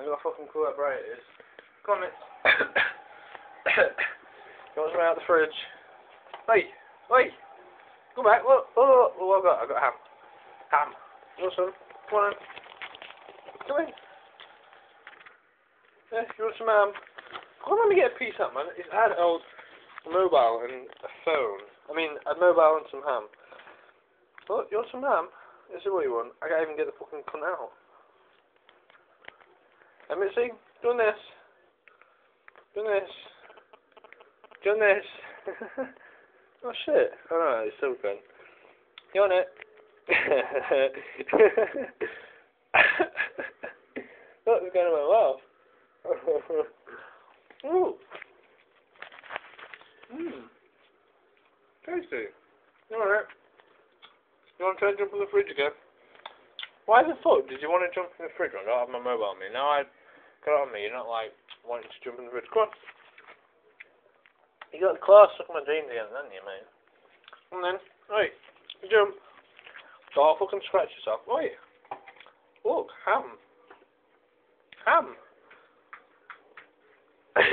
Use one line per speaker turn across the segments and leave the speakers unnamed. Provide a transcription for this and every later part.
I got a fucking bright it is. Come on. Got some out the fridge. Hey, hey, come back. Look, look, look, look what I've got. I've got ham. Ham. You want some? Come on. Come in. Yeah, you want some ham? Come on, let me get a piece up, man. It's had old mobile and a phone. I mean, a mobile and some ham. Look, you want some ham? This is what you want. I can't even get the fucking cunt out. Let me see. Doing this. Doing this. Doing this. oh shit. No, it's so good. You on it? Look, it's going to my mouth. Ooh. Mmm. Tasty. You want it? You want to try and jump in the fridge again? Why the fuck did you want to jump in the fridge I don't have my mobile on me? Now I it on me, you're not like wanting to jump in the. Come on. You got class stuck in my jeans again, didn't you, mate? And then, right, jump. Don't fucking scratch yourself. Oi. Look. Ham. ham.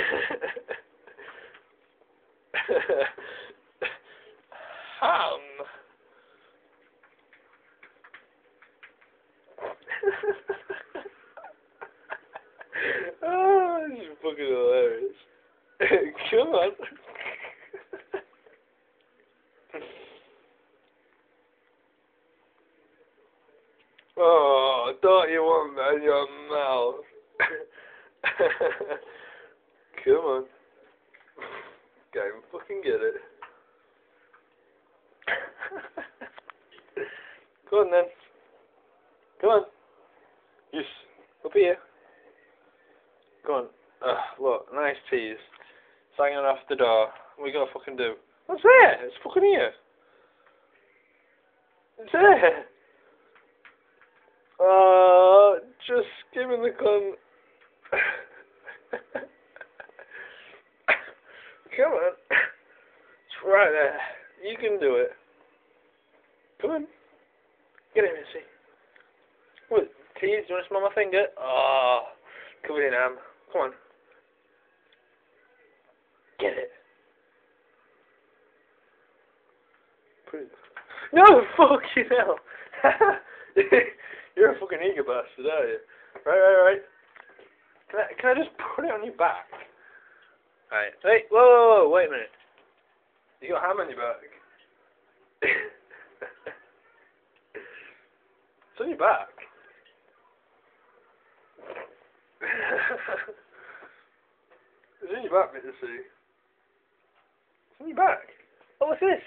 oh, this is fucking hilarious. Come on. Don't you want in your mouth? Come on. Go and fucking get it. Come on then. Come on. Yes. Up here. Come on. Ugh, look, nice cheese. It's hanging off the door. What we gonna fucking do? What's there? It's fucking here. It's there. Uh, just give me the gun. Come on. Try that. You can do it. Come on. Get it, Missy. What? Tease? Do you want to smell my finger? Oh, come in, Am. Come on. Get it. It. No, fuck you hell. You're a fucking ego bastard, are you? Right, right, right. Can I, can I just put it on your back? Right. Wait, whoa, whoa, whoa, wait a minute. You got ham on your back. it's on your back. it's in your back, bit to see. It's on your back. Oh, what's this?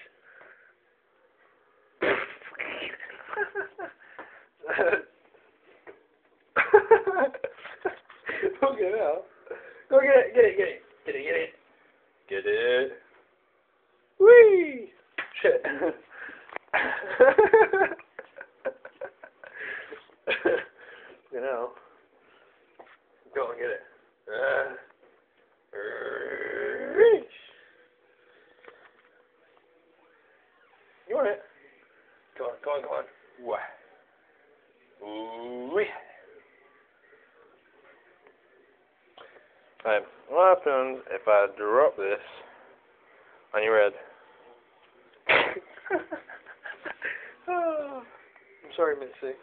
Go get it, get it, get it. Get it, get it. Get it. Whee! Shit. you know. Go and get it. Uh, you want it? Come on, come on, come on. Wah. Ooh. Right, what happens if I drop this on your head? I'm sorry, Mitzi.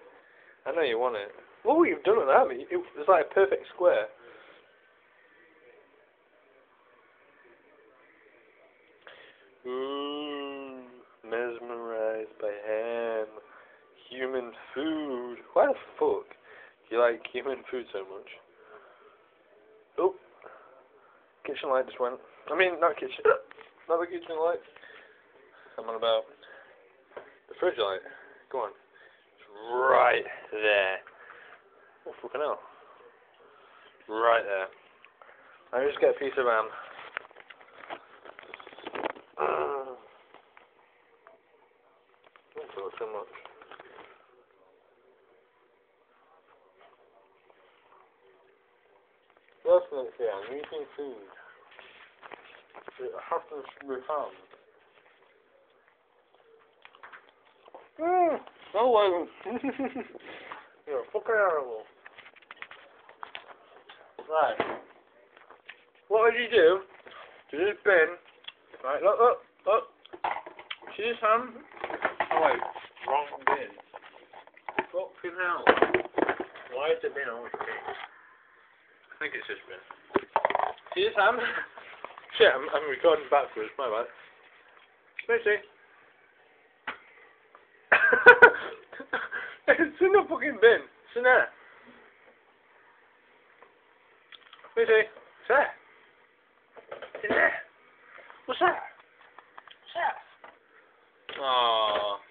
I know you want it. What you've done with that, it was like a perfect square. Ooh, mesmerized by ham. Human food. Why the fuck do you like human food so much? Oh, kitchen light just went. I mean, not kitchen, not the kitchen light. I'm on about the fridge light. Go on. It's right there. Oh, fucking hell. Right there. Let me just get a piece of ham. Don't feel so much. Definitely, I'm eating food. It happens to be ham. Mm, no way. You're fucking animal. Right. What would you do to this bin? Right, look, look, look. See this hand?
Oh wait, wrong bin.
Fucking hell.
Why is the bin always pink?
I think it's just bin. See this hand? Shit, I'm, I'm recording backwards, my bad. Spacey. it's in the fucking bin. It's in there. Spacey. It's there. It's in there. What's that? What's that? Aww.